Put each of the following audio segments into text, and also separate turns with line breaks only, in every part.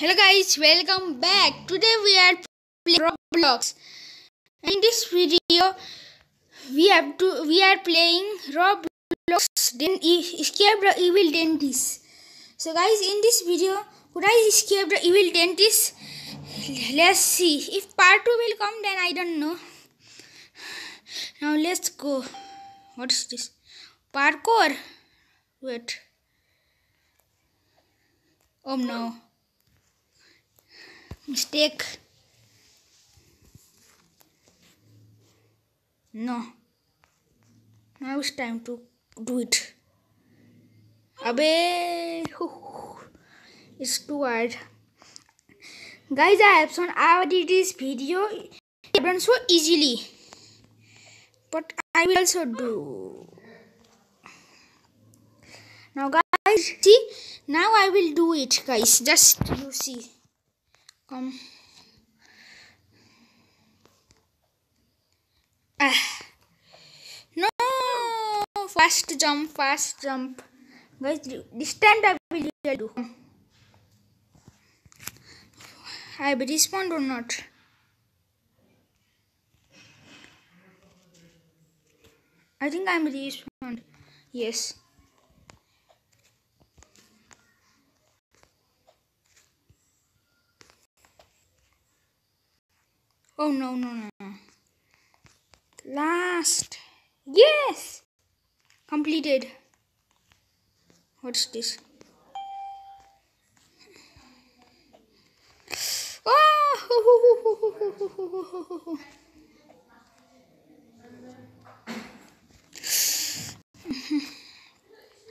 Hello guys, welcome back. Today we are playing Roblox. In this video, we have to we are playing Roblox. Then escape the evil dentist. So guys, in this video, could I escape the evil dentist? Let's see. If part two will come, then I don't know. Now let's go. What is this? Parkour. Wait. Oh no. Mistake. No. Now it's time to do it. Abe. It's too hard. Guys, I have how I did this video. I've done so easily. But I will also do. Now guys, see? Now I will do it guys. Just you see. Come. Ah. No! Fast jump, fast jump. Guys, this time I will do. I will respond or not? I think I'm respond. Yes. Oh no no no no. Last. Yes. Completed. What's this? Oh!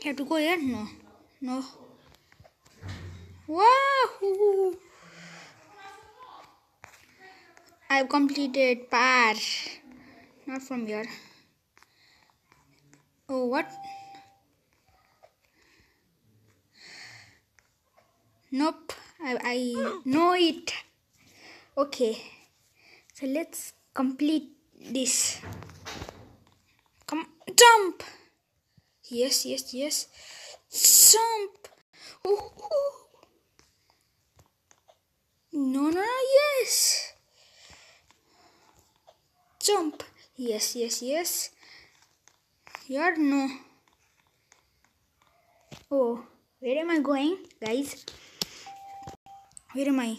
have to go here? No. No. Wow! I've completed par. Not from here. Oh, what? Nope. I, I know it. Okay. So let's complete this. Come, jump. Yes, yes, yes. Jump. Oh, oh. No, no, no, yes. Jump. Yes, yes, yes. Here, no. Oh, where am I going, guys? Where am I?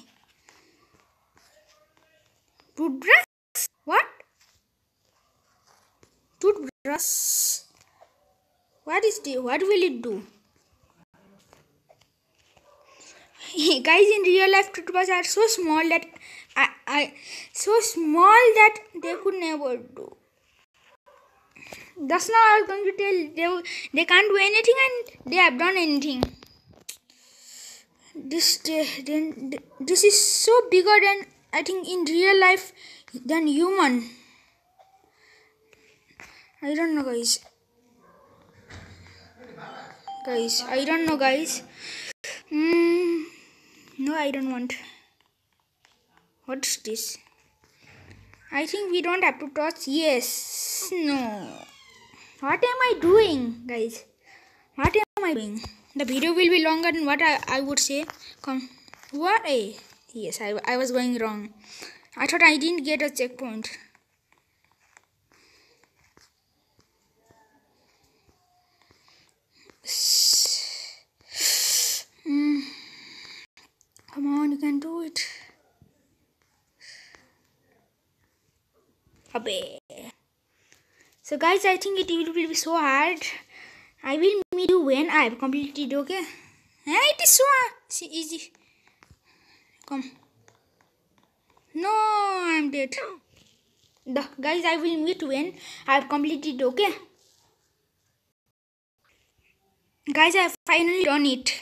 Toothbrush? What? Toothbrush? What is the? What will it do? Guys, in real life, toothbrush are so small that I, I so small that they could never do. That's not was going to tell. They they can't do anything and they have done anything. This they, this is so bigger than I think in real life than human. I don't know, guys. Guys, I don't know, guys. Mm, no, I don't want. What's this? I think we don't have to touch. Yes. No. What am I doing, guys? What am I doing? The video will be longer than what I, I would say. Come. What a. Yes, I, I was going wrong. I thought I didn't get a checkpoint. Mm. Come on, you can do it. Abe. So guys, I think it will be so hard. I will meet you when I have completed, okay? Yeah, it is so easy. Come. No, I'm dead. The, guys, I will meet when I have completed, okay? Guys, I have finally done it.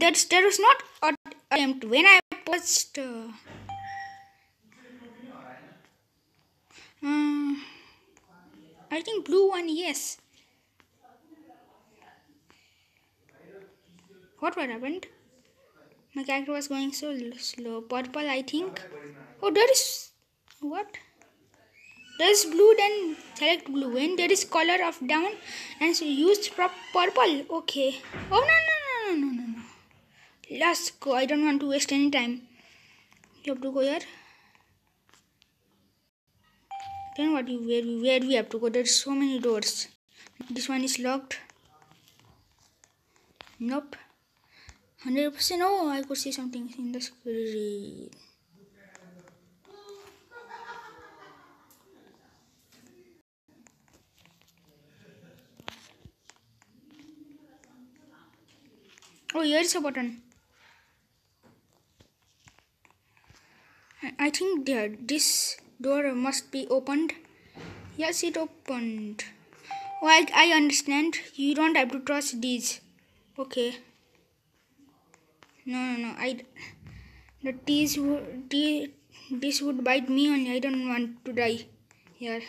That's, that was not attempt. When I post... Uh, um, I think blue one, yes. What what happened? My character was going so slow. Purple, I think. Oh, there is what? There is blue, then select blue. When there is color of down and so use purple. Okay. Oh no no no no no no. Let's go. I don't want to waste any time. You have to go here. Then what you where we where we have to go? There's so many doors. This one is locked. Nope. Hundred percent. Oh, I could see something in the screen. Oh, here is a button. I think that this door must be opened. Yes, it opened. Oh, I, understand. You don't have to trust these. Okay. No, no, no. I. The teas would. This would bite me only. I don't want to die here.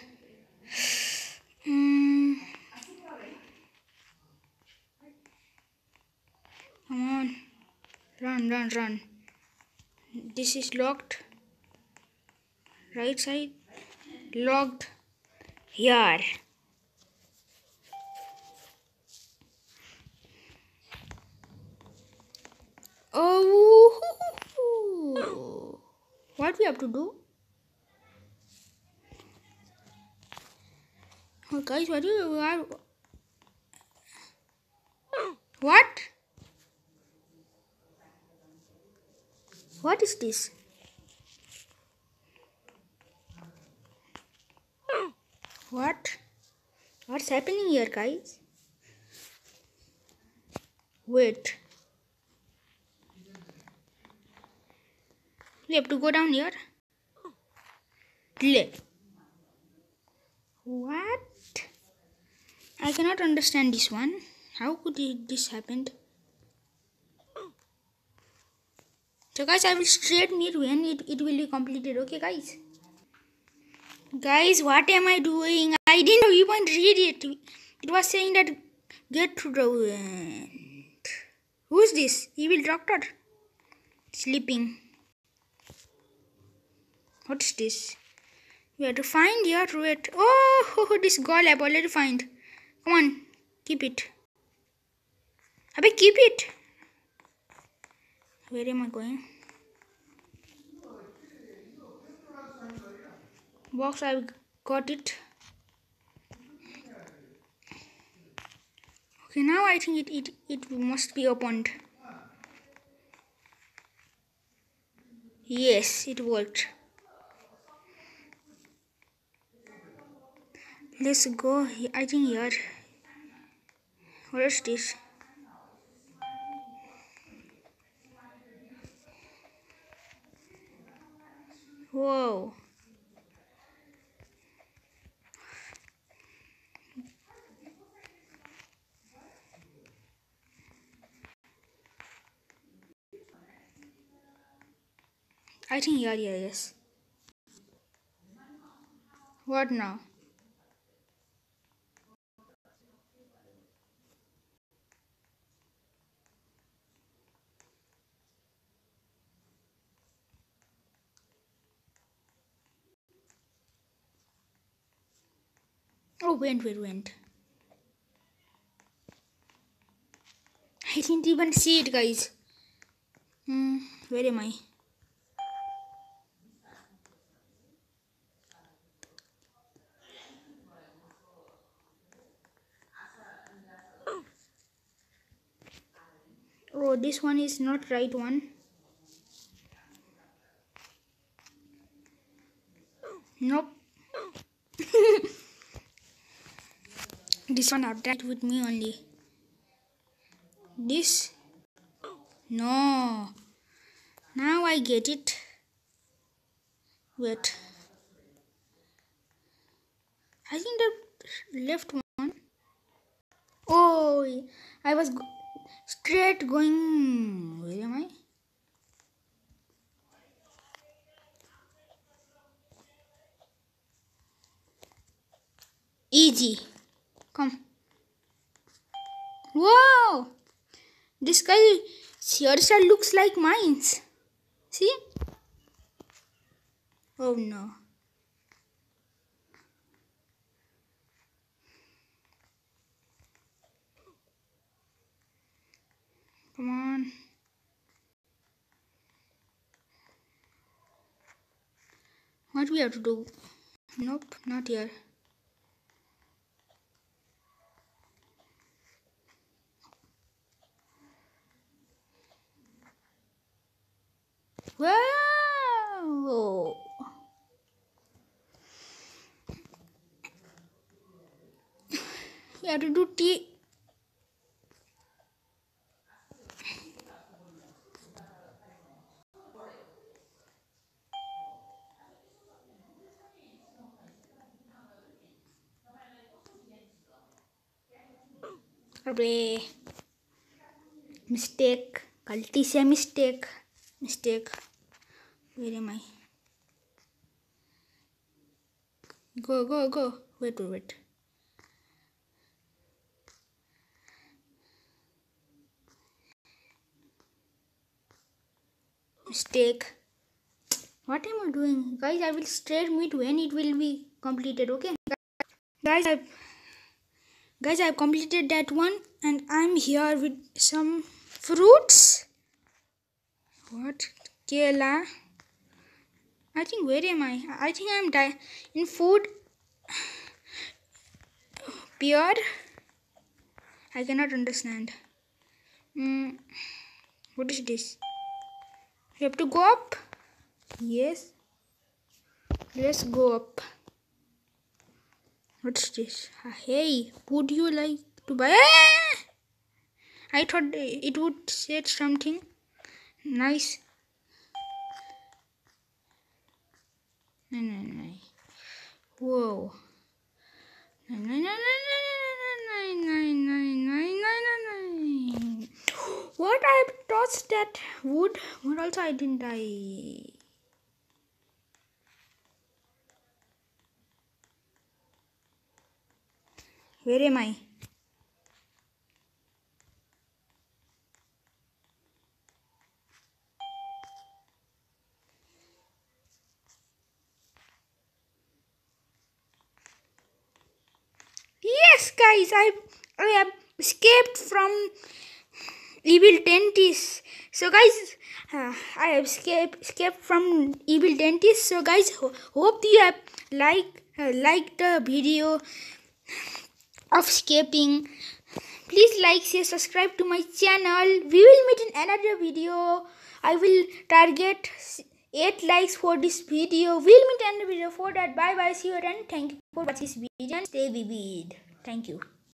Hmm. Come on. Run, run, run. This is locked. Right side. Locked. Here. Oh, what we have to do? Oh, guys, what do you? What? What is this? What? What's happening here, guys? Wait. We have to go down here. Delay. What? I cannot understand this one. How could this happen? So guys, I will straight meet when it, it will be completed. Okay guys? Guys, what am I doing? Didn't even read it. It was saying that get to the end. Who's this? Evil doctor? Sleeping. What's this? We have to find your Wait. Oh, this goal I've already found. Come on, keep it. Abhi, keep it. Where am I going? Box, I've got it. Okay, now I think it, it, it must be opened. Yes, it worked. Let's go. I think here. What is this? Whoa. I think yeah, yeah, yes. What now? Oh, wait, wait, wait. I didn't even see it, guys. Hmm, where am I? Oh, this one is not right one. Nope. this one update with me only. This? No. Now I get it. Wait. I think the left one. Oh, I was straight going. Where am I? Easy. Come. Wow! This guy hairstyle looks like mine's. See? Oh no. Come on. What we have to do? Nope, not here. Wow! you have to do T अरे mistake गलती से mistake where am I go go go wait wait wait mistake what am I doing guys I will straight meet when it will be completed okay guys I guys I've completed that one and I'm here with some fruits. What? Kela? I think where am I? I think I'm di- in food. Pure I cannot understand. Mm, what is this? You have to go up? Yes. Let's go up what's this Ah, hey would you like to buy Ah! i thought it would say something nice no no no whoa no no no no no no no no no no no no what I've tossed that wood what also i didn't die where am i? Yes guys i i have escaped from evil dentist so guys uh, i have escaped escaped from evil dentist so guys ho- hope you have like uh, liked the video of escaping please like share subscribe to my channel. We will meet in another video. I will target 8 likes for this video. We'll meet in another video. For that bye bye see you and thank you for watching this video. And stay vivid. Thank you